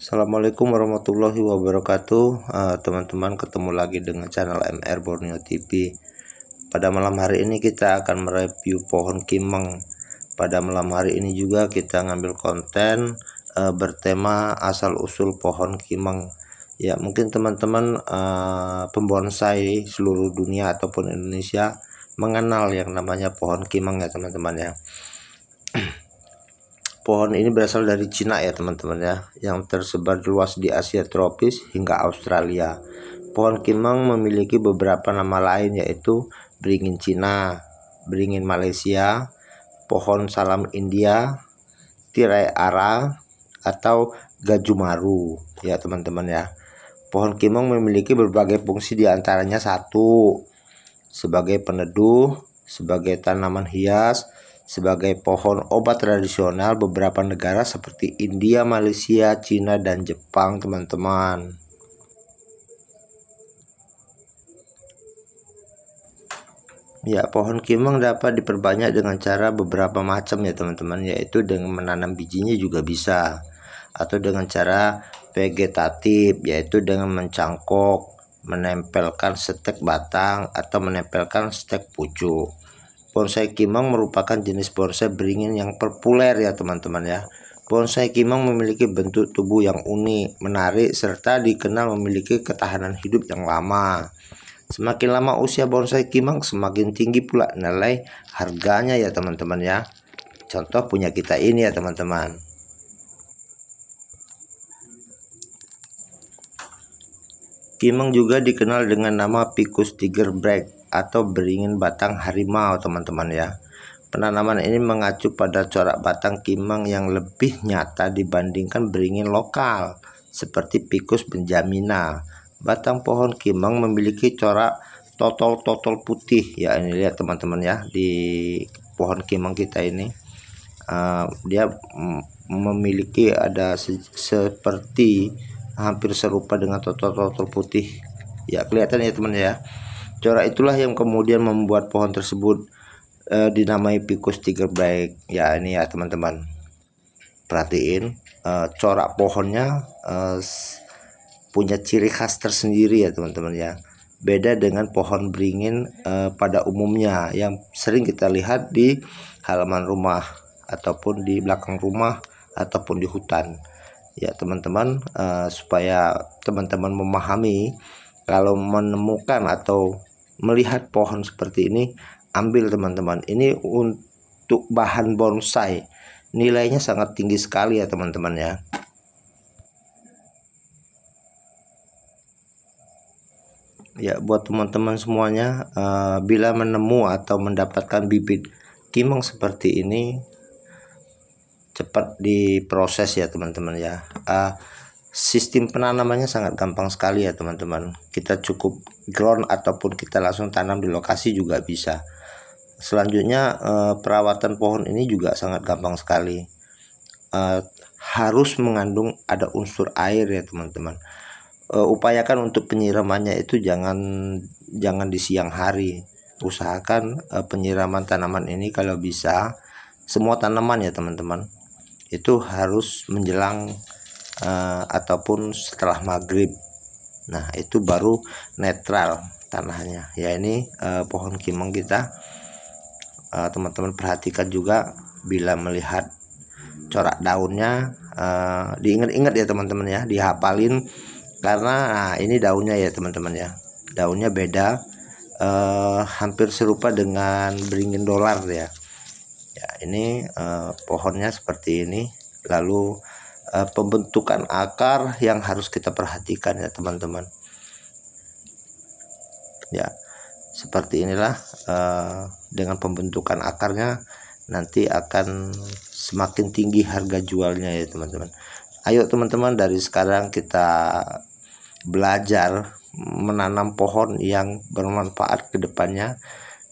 Assalamualaikum warahmatullahi wabarakatuh. Uh, teman-teman uh, ketemu lagi dengan channel MR Borneo TV pada malam hari ini kita akan mereview pohon kimeng. Pada malam hari ini juga kita ngambil konten uh, bertema asal usul pohon kimeng. Ya mungkin teman-teman uh, pembonsai seluruh dunia ataupun Indonesia mengenal yang namanya pohon kimeng ya teman-teman ya Pohon ini berasal dari Cina ya teman-teman ya, yang tersebar luas di Asia tropis hingga Australia. Pohon kimeng memiliki beberapa nama lain yaitu beringin Cina, beringin Malaysia, pohon salam India, tirai ara, atau gajumaru ya teman-teman ya. Pohon kimeng memiliki berbagai fungsi di antaranya satu sebagai peneduh, sebagai tanaman hias, sebagai pohon obat tradisional beberapa negara seperti India, Malaysia, Cina, dan Jepang, teman-teman. Ya, pohon kimeng dapat diperbanyak dengan cara beberapa macam ya teman-teman, yaitu dengan menanam bijinya juga bisa. Atau dengan cara vegetatif, yaitu dengan mencangkok, menempelkan stek batang, atau menempelkan stek pucuk. Bonsai kimang merupakan jenis bonsai beringin yang populer ya teman-teman ya. Bonsai kimang memiliki bentuk tubuh yang unik, menarik, serta dikenal memiliki ketahanan hidup yang lama. Semakin lama usia bonsai kimang, semakin tinggi pula nilai harganya ya teman-teman ya. Contoh punya kita ini ya teman-teman. Kimang juga dikenal dengan nama Picus tiger break atau beringin batang harimau teman-teman ya. Penanaman ini mengacu pada corak batang kimang yang lebih nyata dibandingkan beringin lokal seperti Picus benjamina. Batang pohon kimang memiliki corak totol-totol putih ya ini lihat teman-teman ya di pohon kimang kita ini. Uh, dia memiliki ada se seperti hampir serupa dengan totol-totol putih ya kelihatan ya teman ya Corak itulah yang kemudian membuat pohon tersebut uh, dinamai Picus tigerback. Ya ini ya teman-teman. Perhatiin uh, corak pohonnya uh, punya ciri khas tersendiri ya teman-teman ya. Beda dengan pohon beringin uh, pada umumnya yang sering kita lihat di halaman rumah ataupun di belakang rumah ataupun di hutan. Ya teman-teman uh, supaya teman-teman memahami kalau menemukan atau melihat pohon seperti ini ambil teman-teman. Ini untuk bahan bonsai. Nilainya sangat tinggi sekali ya teman-teman ya. Ya buat teman-teman semuanya uh, bila menemu atau mendapatkan bibit kimeng seperti ini cepat diproses ya teman-teman ya. Uh, sistem penanamannya sangat gampang sekali ya teman-teman. Kita cukup ground ataupun kita langsung tanam di lokasi juga bisa. Selanjutnya eh, perawatan pohon ini juga sangat gampang sekali. Eh, harus mengandung ada unsur air ya teman-teman. Eh, upayakan untuk penyiramannya itu jangan jangan di siang hari. Usahakan eh, penyiraman tanaman ini kalau bisa semua tanaman ya teman-teman itu harus menjelang uh, ataupun setelah maghrib. Nah itu baru netral tanahnya. Ya ini uh, pohon kimeng kita eh, teman-teman perhatikan juga bila melihat corak daunnya uh, diingat-ingat ya teman-teman ya dihafalin karena nah, ini daunnya ya teman-teman ya. Daunnya beda uh, hampir serupa dengan beringin dolar ya ini uh, pohonnya seperti ini. Lalu uh, pembentukan akar yang harus kita perhatikan ya teman-teman. Ya seperti inilah uh, dengan pembentukan akarnya nanti akan semakin tinggi harga jualnya ya teman-teman. Ayo teman-teman dari sekarang kita belajar menanam pohon yang bermanfaat ke depannya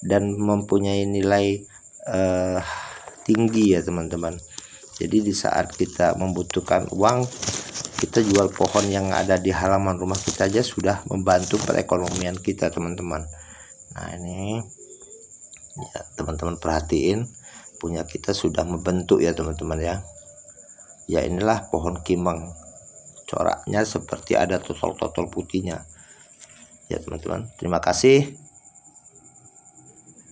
dan mempunyai nilai uh, tinggi ya teman-teman. Jadi di saat kita membutuhkan uang kita jual pohon yang ada di halaman rumah kita aja sudah membantu perekonomian kita teman-teman. Nah ini ya teman-teman perhatiin punya kita sudah membentuk ya teman-teman ya. Ya inilah pohon kimeng. Coraknya seperti ada totol-totol putihnya. Ya teman-teman terima kasih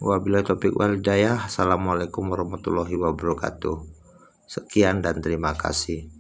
wabillahi taufiq wal hidayah. Assalamualaikum warahmatullahi wabarakatuh. Sekian dan terima kasih